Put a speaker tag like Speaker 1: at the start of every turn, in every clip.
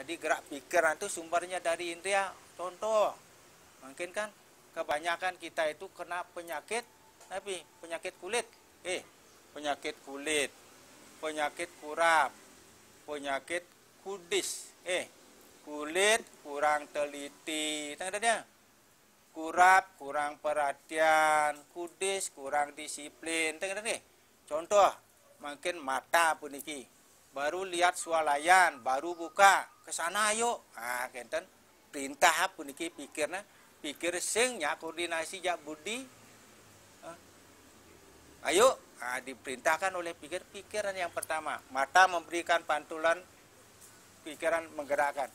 Speaker 1: Jadi gerak pikiran itu sumbernya dari indera. Contoh, mungkin kan kebanyakan kita itu kena penyakit, tapi penyakit kulit. Eh, penyakit kulit, penyakit kurap, penyakit kudis. Eh, kulit kurang teliti. Dia. Kurap kurang perhatian, kudis kurang disiplin. Dia. Contoh, mungkin mata pun iki baru lihat swalayan, baru buka ke sana ayo. Ah, kenten perintah pun iki pikirnya pikir sing ya koordinasi jak budi. Ah. Ayo, ah, diperintahkan oleh pikir pikiran yang pertama. Mata memberikan pantulan pikiran menggerakkan.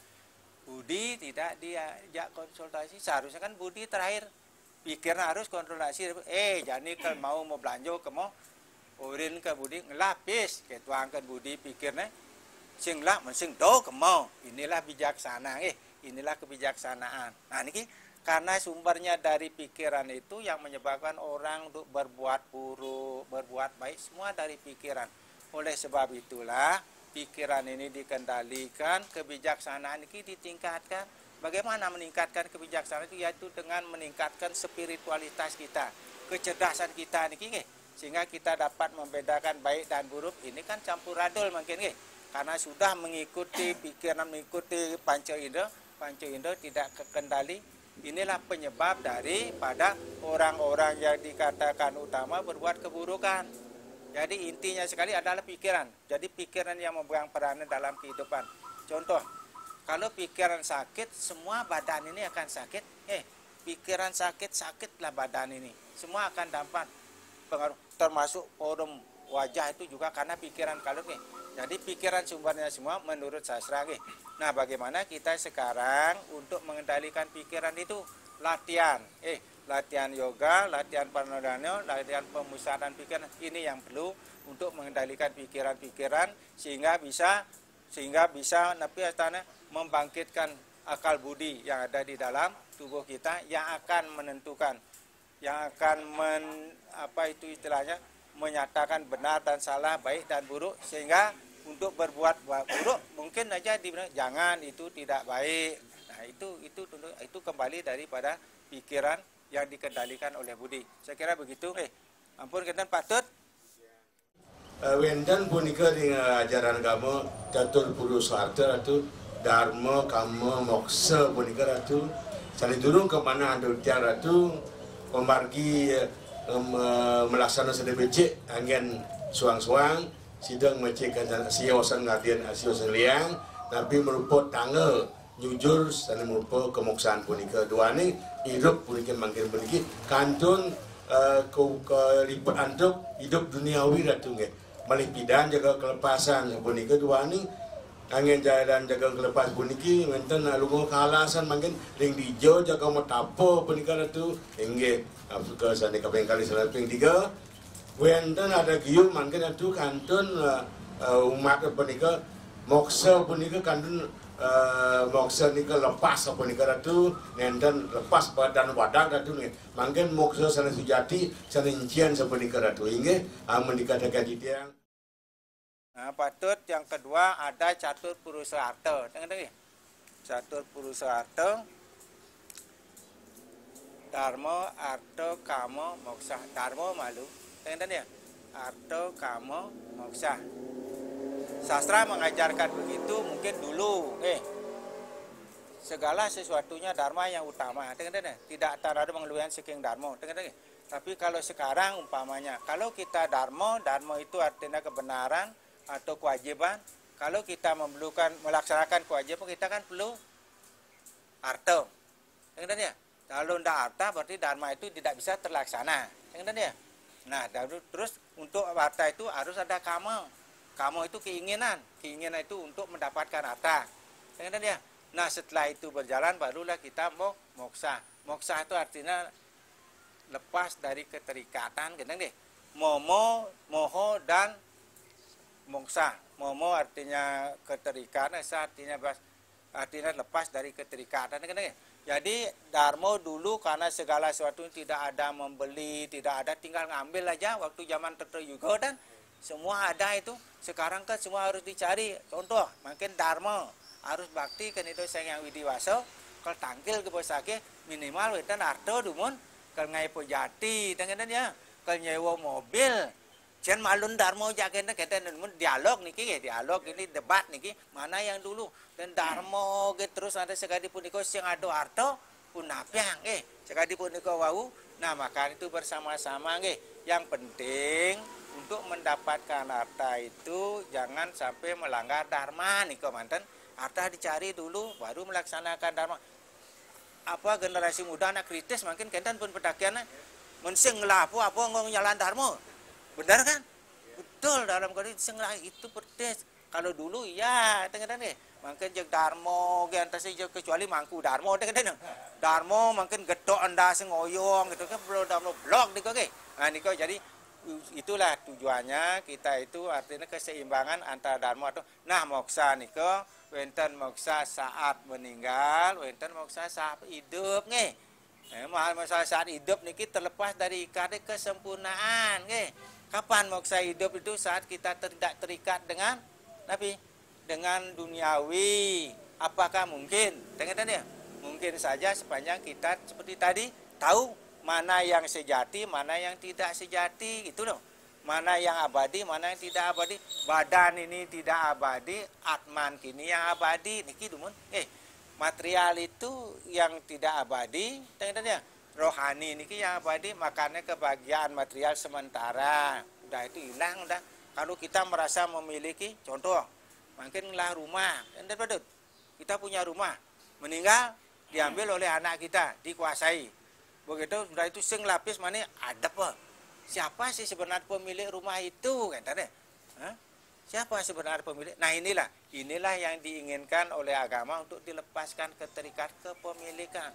Speaker 1: Budi tidak diajak konsultasi. Seharusnya kan Budi terakhir pikiran harus konsultasi. Eh, jadi kalau mau mau belanja ke mau urin ke budi ngelapis. Ke tuangkan budi pikirnya sing lah mensing do kemau inilah bijaksana eh inilah kebijaksanaan. Nah ini karena sumbernya dari pikiran itu yang menyebabkan orang untuk berbuat buruk berbuat baik semua dari pikiran. Oleh sebab itulah pikiran ini dikendalikan kebijaksanaan ini ditingkatkan. Bagaimana meningkatkan kebijaksanaan itu? Yaitu dengan meningkatkan spiritualitas kita kecerdasan kita ini sehingga kita dapat membedakan baik dan buruk. Ini kan campur adul mungkin ya karena sudah mengikuti pikiran mengikuti panca indera panca indera tidak kekendali inilah penyebab daripada orang-orang yang dikatakan utama berbuat keburukan. Jadi intinya sekali adalah pikiran. Jadi pikiran yang memegang peranan dalam kehidupan. Contoh kalau pikiran sakit semua badan ini akan sakit. Eh pikiran sakit sakitlah badan ini. Semua akan dapat pengaruh termasuk forum wajah itu juga karena pikiran kalau nih. Jadi pikiran sumbernya semua menurut sastra nih. Nah, bagaimana kita sekarang untuk mengendalikan pikiran itu latihan. Eh, latihan yoga, latihan pranayama, latihan pemusatan pikiran. Ini yang perlu untuk mengendalikan pikiran-pikiran sehingga bisa sehingga bisa nabi astana membangkitkan akal budi yang ada di dalam tubuh kita yang akan menentukan yang akan men, apa itu istilahnya menyatakan benar dan salah, baik dan buruk sehingga untuk berbuat buruk mungkin aja dibilang jangan itu tidak baik. Nah, itu itu itu kembali daripada pikiran yang dikendalikan oleh budi. Saya kira begitu. Eh, ampun kita patut
Speaker 2: Uh, Wendan punika dengan ajaran kamu catur puluh sarta itu dharma kamu moksa punika ratu Sali durung ke mana ada tiara tu pemargi um, uh, melaksana sedebece angin suang-suang sidang mencegah siosan ngadian siosan liang tapi merupakan tanggal jujur dan merupakan kemoksaan punika. Dua ni hidup punika manggil punika kantun uh, ke, ke antuk hidup duniawi ratu nge. Malih pidan jaga kelepasan punika. Dua ni angin jalan jaga kelepas puniki menten lungo kalasan mungkin ring dijo jaga matapo punika ratu engge Afrika sana kapeng kali sana ping tiga. Wenten ada giu mungkin ratu kantun uh, umat punika moksa punika kantun uh, moksa nika lepas punika ratu nenten lepas badan wadah ratu nih mungkin moksa sana sujati sana incian sepunika ratu engge amun dikatakan tiang
Speaker 1: Nah, patut yang kedua ada catur purusa harta. Dengar-dengar. Catur purusa harta. Dharma, arto, kamo, moksa. Dharma malu. Dengar-dengar. Arto, kamo, moksa. Sastra mengajarkan begitu mungkin dulu. Eh, segala sesuatunya dharma yang utama. Dengar-dengar. Tidak ada mengeluarkan seking dharma. Dengar-dengar. Tapi kalau sekarang umpamanya, kalau kita dharma, dharma itu artinya kebenaran, atau kewajiban kalau kita memerlukan melaksanakan kewajiban kita kan perlu harta. Dengar ya? Kalau tidak harta berarti dharma itu tidak bisa terlaksana. Dengar ya? Nah terus untuk harta itu harus ada kamu kamu itu keinginan. Keinginan itu untuk mendapatkan harta. Dengar ya? Nah setelah itu berjalan barulah kita mau moksa. Moksa itu artinya lepas dari keterikatan gitu deh momo moho dan mongsa momo artinya keterikatan esa artinya artinya lepas dari keterikatan kan jadi Darmo dulu karena segala sesuatu tidak ada membeli tidak ada tinggal ngambil aja waktu zaman tertentu juga dan semua ada itu. Sekarang kan semua harus dicari. Contoh makin Darmo harus bakti kan itu saya yang widiwaso kalau tangkil ke posake minimal wetan arto dumun kalau ngai pojati dengan ya. Kalau nyewa mobil Jan malun Darmo jaga kita dialog niki ya dialog ini debat niki mana yang dulu? Dan Darmo gitu terus ada sekali pun niko sing ado arto pun napiang eh sekali pun niko wau. Nah maka itu bersama-sama nggih yang penting untuk mendapatkan harta itu jangan sampai melanggar dharma niko mantan harta dicari dulu baru melaksanakan dharma. Apa generasi muda anak kritis mungkin kentan pun pedakiannya mensing lapu apa ngomong jalan dharma benar kan? Betul dalam kondisi senglah itu perdes kalau dulu ya tengah nih mungkin jek darmo ge antas kecuali mangku darmo tengah nih darmo mungkin gedok anda sengoyong gitu kan belum darmo blok diko ge. Nah niko jadi itulah tujuannya kita itu artinya keseimbangan antara darmo atau nah moksa niko wenten moksa saat meninggal wenten moksa saat hidup nih Eh, masalah saat hidup niki terlepas dari ikatan kesempurnaan, nggih. Kapan moksa hidup itu saat kita tidak terikat dengan Nabi dengan duniawi. Apakah mungkin? Dengar ya? Mungkin saja sepanjang kita seperti tadi tahu mana yang sejati, mana yang tidak sejati, itu loh. Mana yang abadi, mana yang tidak abadi. Badan ini tidak abadi, atman kini yang abadi. Niki dumun. Eh, material itu yang tidak abadi, dengar ya? Rohani ini yang abadi makanya kebahagiaan material sementara. Udah itu hilang udah. Kalau kita merasa memiliki contoh mungkinlah rumah kita punya rumah meninggal diambil oleh anak kita dikuasai. Begitu sudah itu sing lapis mana ada apa siapa sih sebenarnya pemilik rumah itu kan tadi siapa sebenarnya pemilik? Nah inilah inilah yang diinginkan oleh agama untuk dilepaskan keterikat kepemilikan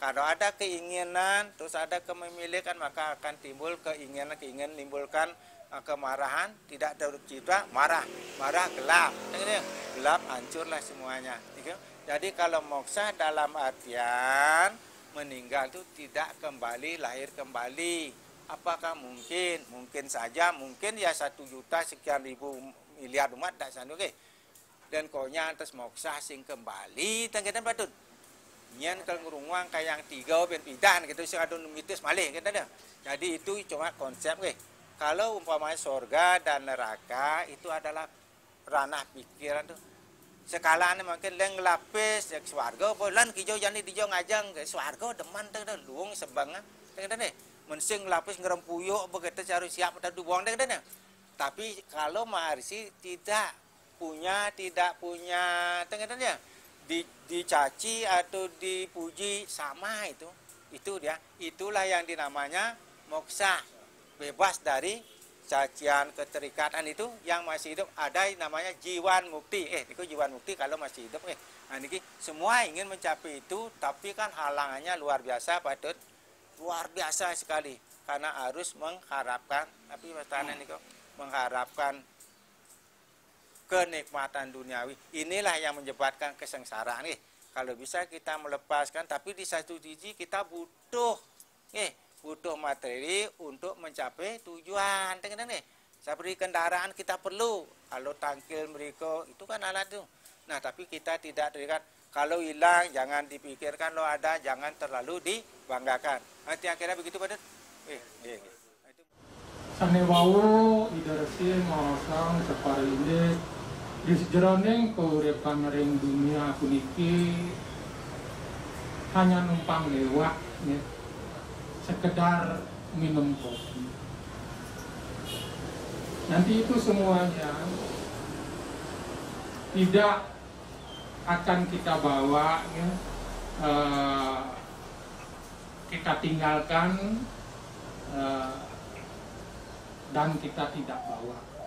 Speaker 1: kalau ada keinginan, terus ada kepemilikan, maka akan timbul keinginan, keinginan menimbulkan uh, kemarahan, tidak tercipta marah, marah gelap, gelap hancurlah semuanya. Jadi kalau moksa dalam artian meninggal itu tidak kembali lahir kembali. Apakah mungkin? Mungkin saja, mungkin ya satu juta sekian ribu miliar umat tak sandu Dan konya atas moksa sing kembali, tangkitan patut nyen kalau ngurunguang kayak yang tiga ben pidan gitu sih ada mitis malih gitu dah. Jadi itu cuma konsep gue. Kalau umpamanya sorga dan neraka itu adalah ranah pikiran tuh. Sekalanya mungkin leng lapis ya swarga lan kijau jani dijau ngajang ke swarga deman tuh dah luung sebangan. Tengah deh. Mensing lapis ngerempuyuk begitu cari siap dah buang tengah deh. Tapi kalau Maharsi tidak punya tidak punya tengah deh di, dicaci atau dipuji sama itu. Itu dia. Itulah yang dinamanya moksa. Bebas dari cacian keterikatan itu yang masih hidup. Ada namanya jiwan mukti. Eh itu jiwan mukti kalau masih hidup. Eh nah semua ingin mencapai itu tapi kan halangannya luar biasa patut luar biasa sekali. Karena harus mengharapkan tapi mas ini kok mengharapkan kenikmatan duniawi. Inilah yang menyebabkan kesengsaraan nih. Kalau bisa kita melepaskan, tapi di satu sisi kita butuh nih, butuh materi untuk mencapai tujuan. Dengar nih. Seperti kendaraan kita perlu. Kalau tangkil mereka itu kan alat itu. Nah, tapi kita tidak terikat. Kalau hilang jangan dipikirkan lo ada, jangan terlalu dibanggakan. Nanti akhirnya begitu pada eh, eh, eh.
Speaker 3: Sanewau idarasi ini di sejeroning keuripan ring dunia puniki hanya numpang lewat ya. sekedar minum kopi. Nanti itu semuanya tidak akan kita bawa ya, uh, kita tinggalkan uh, dan kita tidak bawa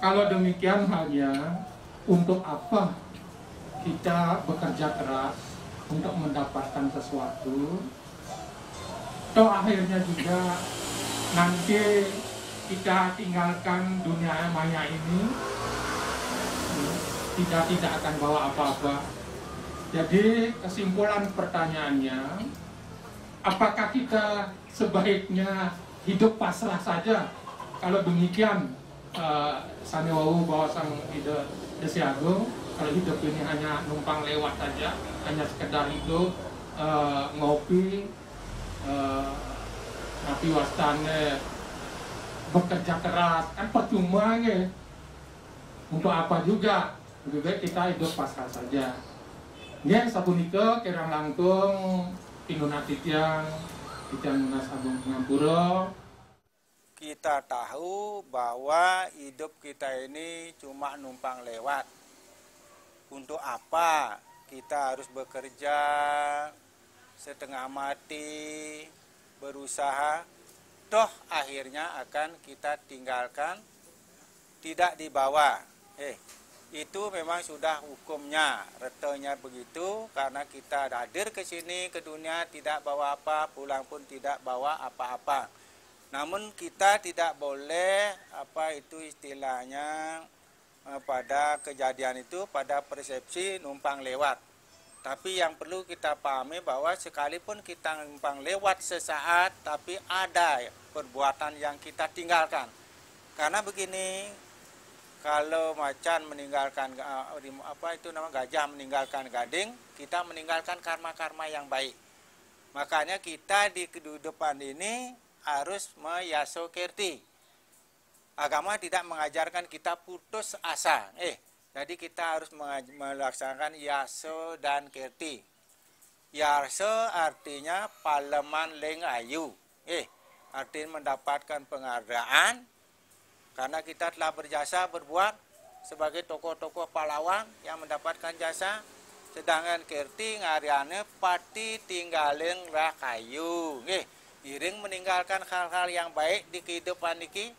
Speaker 3: kalau demikian halnya, untuk apa kita bekerja keras untuk mendapatkan sesuatu? Toh akhirnya juga nanti kita tinggalkan dunia maya ini tidak tidak akan bawa apa-apa. Jadi kesimpulan pertanyaannya, apakah kita sebaiknya hidup pasrah saja? Kalau demikian, uh, Sani Wawu bahwa sang ide Desi Agung kalau hidup ini hanya numpang lewat saja hanya sekedar itu uh, ngopi uh, tapi wastane bekerja keras. Kan percuma ya untuk apa juga? Lebih baik kita hidup pasrah saja. Ini satu nike kerang langkung pinunati tiang tiang munas agung pengampuro
Speaker 1: kita tahu bahwa hidup kita ini cuma numpang lewat untuk apa kita harus bekerja setengah mati berusaha toh akhirnya akan kita tinggalkan tidak dibawa. Eh, itu memang sudah hukumnya, retenya begitu karena kita hadir ke sini ke dunia tidak bawa apa, pulang pun tidak bawa apa-apa. Namun kita tidak boleh apa itu istilahnya eh, pada kejadian itu pada persepsi numpang lewat. Tapi yang perlu kita pahami bahwa sekalipun kita numpang lewat sesaat, tapi ada perbuatan yang kita tinggalkan. Karena begini, kalau macan meninggalkan eh, apa itu nama gajah meninggalkan gading, kita meninggalkan karma-karma yang baik. Makanya kita di kehidupan ini harus meyasokerti. Agama tidak mengajarkan kita putus asa. Eh, jadi kita harus melaksanakan yaso dan kerti. Yaso artinya paleman leng ayu. Eh, artinya mendapatkan penghargaan karena kita telah berjasa berbuat sebagai tokoh-tokoh pahlawan yang mendapatkan jasa. Sedangkan kerti ngariane pati tinggalin rakayu. Eh, iring meninggalkan hal-hal yang baik di kehidupan niki.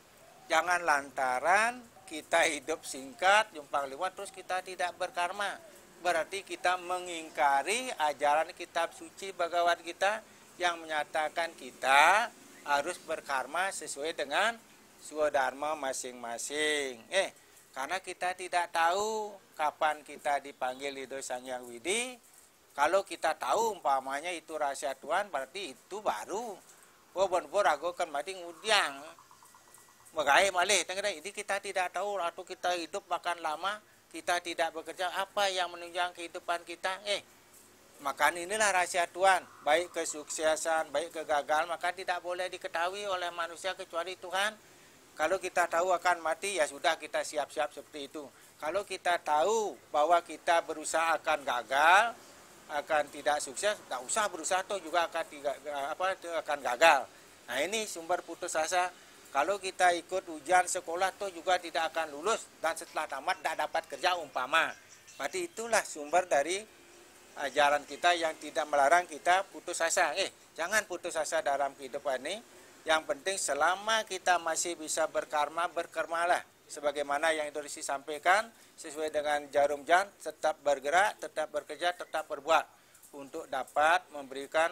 Speaker 1: Jangan lantaran kita hidup singkat, jumpang lewat, terus kita tidak berkarma. Berarti kita mengingkari ajaran kitab suci Bhagavad kita yang menyatakan kita harus berkarma sesuai dengan swadharma masing-masing. Eh, karena kita tidak tahu kapan kita dipanggil itu Sang Yang Widi. Kalau kita tahu umpamanya itu rahasia Tuhan, berarti itu baru. Oh, benar aku kan mati ngudiang. Megai malih jadi kita tidak tahu atau kita hidup makan lama kita tidak bekerja apa yang menunjang kehidupan kita? Eh maka inilah rahasia Tuhan. Baik kesuksesan baik kegagalan maka tidak boleh diketahui oleh manusia kecuali Tuhan. Kalau kita tahu akan mati ya sudah kita siap-siap seperti itu. Kalau kita tahu bahwa kita berusaha akan gagal akan tidak sukses tidak usah berusaha tuh juga akan tidak apa akan gagal nah ini sumber putus asa kalau kita ikut ujian sekolah tuh juga tidak akan lulus dan setelah tamat tidak dapat kerja umpama. Berarti itulah sumber dari ajaran kita yang tidak melarang kita putus asa. Eh, jangan putus asa dalam kehidupan ini. Yang penting selama kita masih bisa berkarma, berkarmalah. Sebagaimana yang itu disampaikan sesuai dengan jarum jam, tetap bergerak, tetap bekerja, tetap berbuat untuk dapat memberikan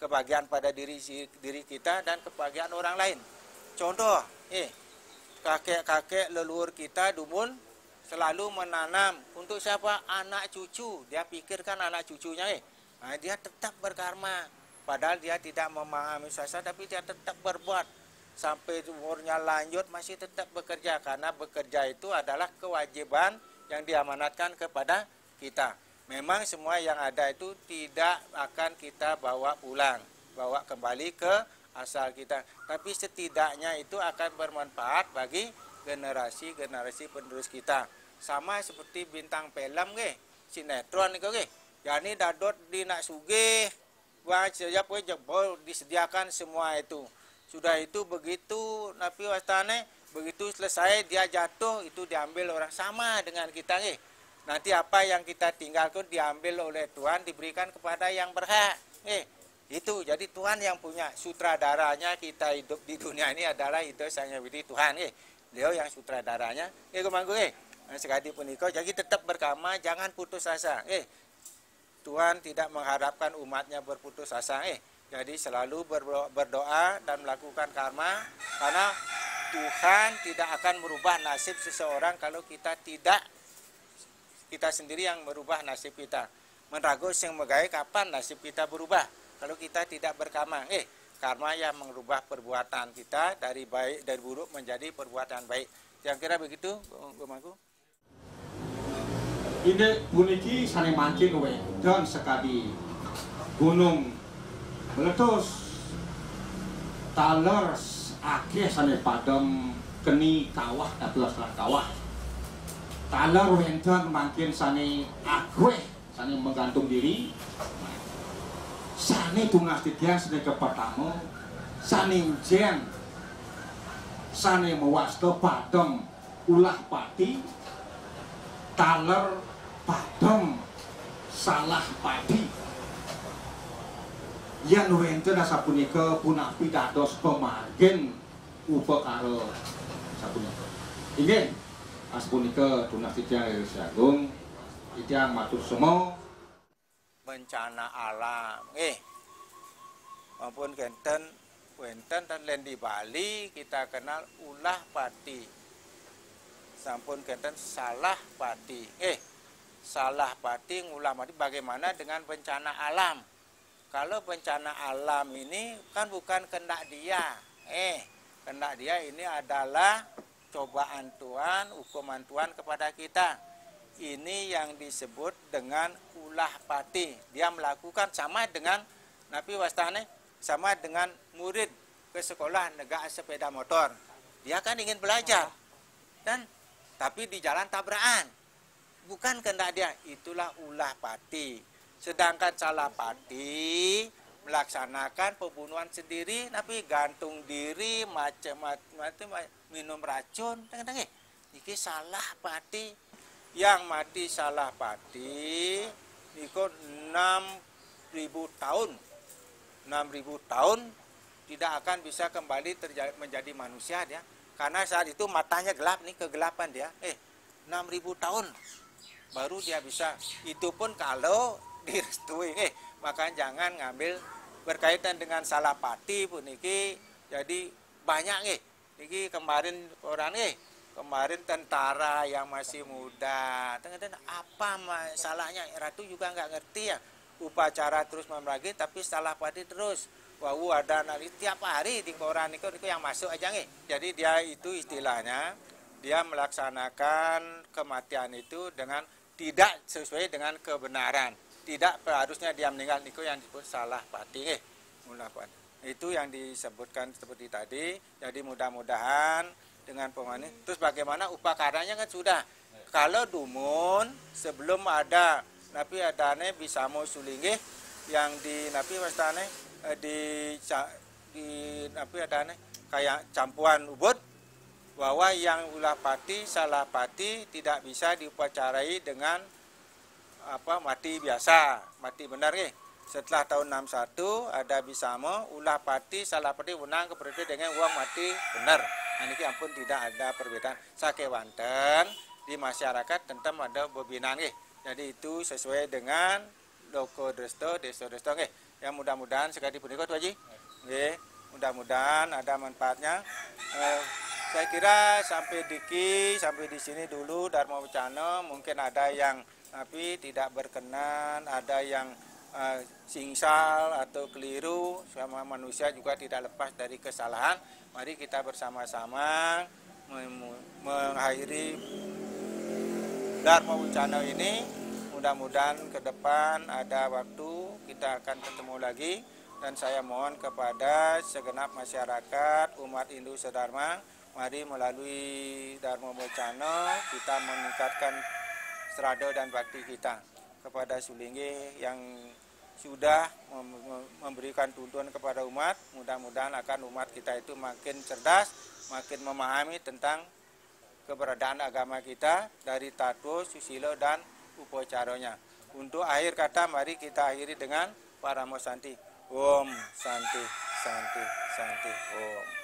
Speaker 1: kebahagiaan pada diri diri kita dan kebahagiaan orang lain. Contoh, eh, kakek-kakek leluhur kita dumun selalu menanam untuk siapa? Anak cucu. Dia pikirkan anak cucunya, eh. Nah, dia tetap berkarma. Padahal dia tidak memahami sasa, tapi dia tetap berbuat. Sampai umurnya lanjut masih tetap bekerja. Karena bekerja itu adalah kewajiban yang diamanatkan kepada kita. Memang semua yang ada itu tidak akan kita bawa pulang. Bawa kembali ke asal kita. Tapi setidaknya itu akan bermanfaat bagi generasi-generasi penerus kita. Sama seperti bintang film ke, sinetron itu ke. Yani dadot di nak wah siap jebol disediakan semua itu. Sudah itu begitu napi wastane begitu selesai dia jatuh itu diambil orang sama dengan kita ke. Nanti apa yang kita tinggalkan diambil oleh Tuhan diberikan kepada yang berhak. Eh, itu jadi Tuhan yang punya sutradaranya kita hidup di dunia ini adalah itu saya widi Tuhan eh. Beliau yang sutradaranya. Eh kemanggu eh. Nah, sekali punika jadi tetap berkama jangan putus asa. Eh Tuhan tidak mengharapkan umatnya berputus asa eh. Jadi selalu berdoa dan melakukan karma karena Tuhan tidak akan merubah nasib seseorang kalau kita tidak kita sendiri yang merubah nasib kita. Menrago yang megai kapan nasib kita berubah? kalau kita tidak berkarma. Eh, karma yang merubah perbuatan kita dari baik dari buruk menjadi perbuatan baik. Yang kira begitu, Bu?
Speaker 4: Ini puniki sane mancing dan sekali gunung meletus taler akeh sane padam keni kawah dados kawah. Taler wenten makin sane agwe sane menggantung diri. Sane tungas tiga sane pertama. Sane jen sane mewasto padam ulah pati. Taler padam salah padi yang wenten sapunika punak pitados pemargen upakara sapunika. Inggih. Aspunika tunas titiang Agung titiang matur semua
Speaker 1: bencana alam. Eh maupun genten wenten dan lain di Bali kita kenal ulah pati. Sampun genten salah pati. Eh salah pati ngulah pati. Bagaimana dengan bencana alam kalau bencana alam ini kan bukan kendak dia. Eh kendak dia ini adalah cobaan Tuhan hukuman Tuhan kepada kita. Ini yang disebut dengan ulah pati. Dia melakukan sama dengan Nabi Wastane sama dengan murid ke sekolah negara sepeda motor. Dia kan ingin belajar. Dan tapi di jalan tabrakan. Bukan kendak dia. Itulah ulah pati sedangkan salah pati melaksanakan pembunuhan sendiri tapi gantung diri macam-macam minum racun tengah ini salah pati yang mati salah pati niko 6000 tahun. 6000 tahun tidak akan bisa kembali terjadi, menjadi manusia dia. Karena saat itu matanya gelap nih kegelapan dia. Eh 6000 tahun baru dia bisa. Itu pun kalau direstui eh maka jangan ngambil berkaitan dengan salah pati pun niki jadi banyak nih niki kemarin orang nih kemarin tentara yang masih muda. Tengah apa masalahnya? Ratu juga nggak ngerti ya. Upacara terus memeragi tapi salah pati terus. Wau ada nanti tiap hari di koran itu, itu yang masuk aja nih jadi dia itu istilahnya dia melaksanakan kematian itu dengan tidak sesuai dengan kebenaran tidak harusnya dia meninggal niku yang disebut salah pati eh itu yang disebutkan seperti tadi. Jadi mudah-mudahan dengan pemani terus bagaimana upakaranya kan sudah. Kalau dumun sebelum ada nabi adane bisa mau sulingi yang di nabi wastane eh, di di nabi adane kayak campuan ubud bahwa yang ulah pati salah pati tidak bisa diupacarai dengan apa mati biasa, mati benar nih. Setelah tahun 61 ada Bisamo, ulah pati, salah pati, unang kepercayaan dengan uang mati benar. Nah, ini ampun tidak ada perbedaan. Sake wanten di masyarakat tentang ada bebinan nih. Jadi itu sesuai dengan Doko Dresto, Desto Dresto nih. Yang mudah-mudahan sekali punika tuh Haji. Nggih, mudah-mudahan ada manfaatnya. Eh, saya kira sampai diki sampai di sini dulu Dharma Wacana mungkin ada yang tapi tidak berkenan, ada yang uh, singsal atau keliru, sama manusia juga tidak lepas dari kesalahan. Mari kita bersama-sama mengakhiri Dharma Wucana ini. Mudah-mudahan ke depan ada waktu kita akan ketemu lagi dan saya mohon kepada segenap masyarakat umat Hindu Sedharma mari melalui Dharma Wucana kita meningkatkan serado dan bakti kita kepada Sulinggi yang sudah memberikan tuntunan kepada umat. Mudah-mudahan akan umat kita itu makin cerdas, makin memahami tentang keberadaan agama kita dari tato, susilo, dan upacaranya. Untuk akhir kata, mari kita akhiri dengan para Santi. Om Santi, Santi, Santi, Om.